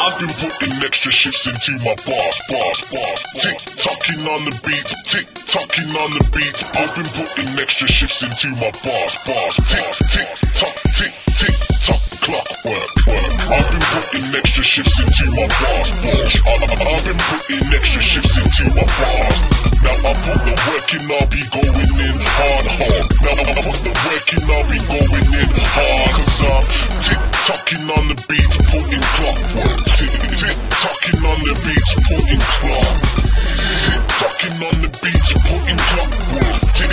I've been putting extra shifts into my bars, bars, bars. Tick tocking on the beat, tick tocking on the beat. I've been putting extra shifts into my bars, bars. Tick, tick, tock, tick, tick, tock, clock, work, work. I've been putting extra shifts into my bars, bars. I've been putting extra shifts into my bars. Now I put the work in, I'll be going in hard, hard. Now I put the work in, I'll be going tocking on the tocking on the beat, putting clockwork. Tick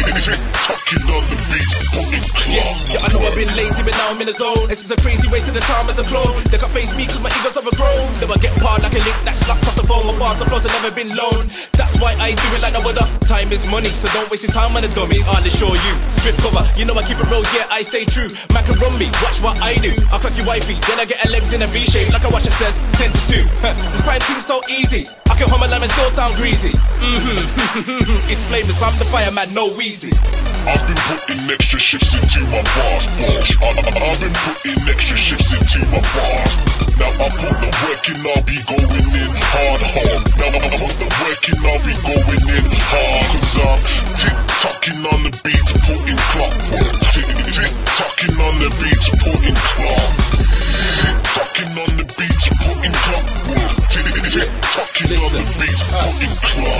on the beat, putting clock. Yeah, I know I've been lazy, but now I'm in the zone. This is a crazy waste of the time as a flow. They can't face me cause my ego's overgrown. Never get hard like a link that's slapped off the phone. My bars and flows have never been loaned. That's why I do it like no other. Time is money, so don't waste your time on a dummy. I'll assure you. Swift cover, you know I keep it real, yeah, I stay true. Man can run me, watch what I do. I'll clock you wifey, then I get her legs in a V shape. Like a watch it says 10 to 2. this grind team's so easy. Hum a lemon, still sound greasy. Mm-hmm. it's Flameus, I'm the fireman, no wheezy. I've been putting extra shifts into my bars. I- I've been putting extra shifts into my bars. Now I put the work in, I'll be going in hard, hard. Now I put the work in, I'll be going in hard. Cause I'm tick tocking on the beat, putting clockwork. Tick, tick tocking on the beat, putting clock.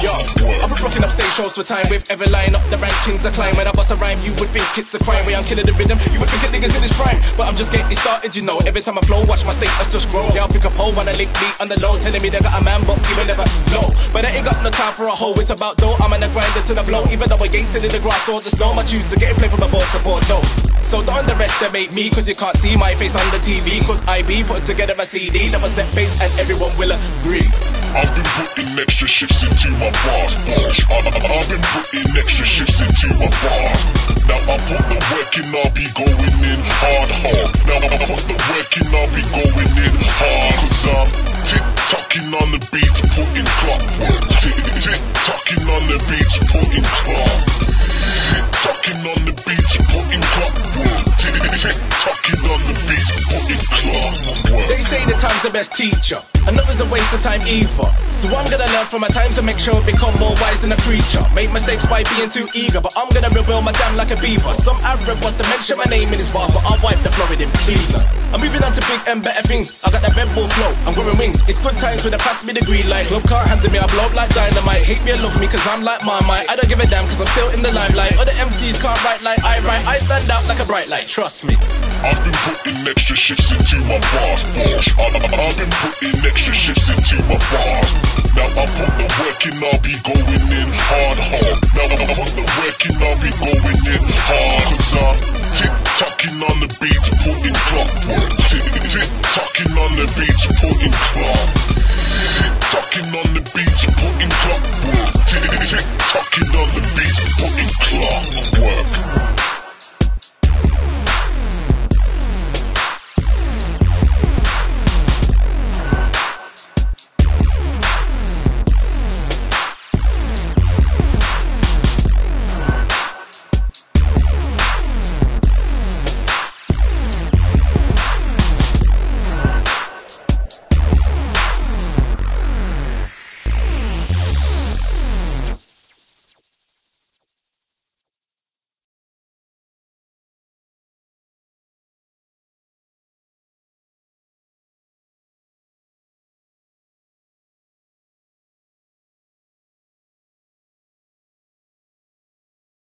Yo. I've been rocking up stage shows for time with every line up the rankings I climb. When I bust a rhyme, you would think it's a crime. Way I'm killing the rhythm, you would think a nigga's in his prime. But I'm just getting started, you know. Every time I flow, watch my status just grow. Yeah, I think a pole when I link me on the low, telling me they got a man, but you will never know. But I ain't got no time for a hoe, it's about dough. I'm in the grinder to the blow, even though I ain't sitting in the grass or the snow. My tunes are getting played from the board to board, though. So don't underestimate me, cause you can't see my face on the TV. Cause I be putting together a CD was set bass and everyone will agree. I've been putting extra shifts into my bars, bars. I've been putting extra shifts into my bars. Now I put the work in, I'll be going in hard, hard. Now I put the work in, I'll be going in hard. Cause I'm tick tocking on the beat, putting clockwork. Tick, tick tocking on the beat, putting clock. Tick tocking on the beat, the best teacher. Enough is a waste of time either. So I'm gonna learn from my times to make sure I become more wise than a creature. Make mistakes by being too eager, but I'm gonna rebuild my dam like a beaver. Some Arab wants to mention my name in his bars, but I'll wipe the floor with him cleaner. I'm moving on to big and better things. I got that Red Bull flow, I'm growing wings. It's good times when they pass me the green light. Club can't handle me, I blow up like dynamite. Hate me or love me, cause I'm like Marmite. I don't give a damn, cause I'm still in the limelight. Other MCs can't write like I write. I stand out like a bright light, trust me. I've been putting extra shifts into my bars. I- I've been putting extra shifts into my bars. Now I put the work in, I'll be going in hard, hard. Now I put the work in, I'll be going in hard. Tocking on the beat, putting clockwork. Tick, tick tocking on the beat, putting clock. Tick on the beat, putting clockwork. Tick, tick on the beat, putting clockwork.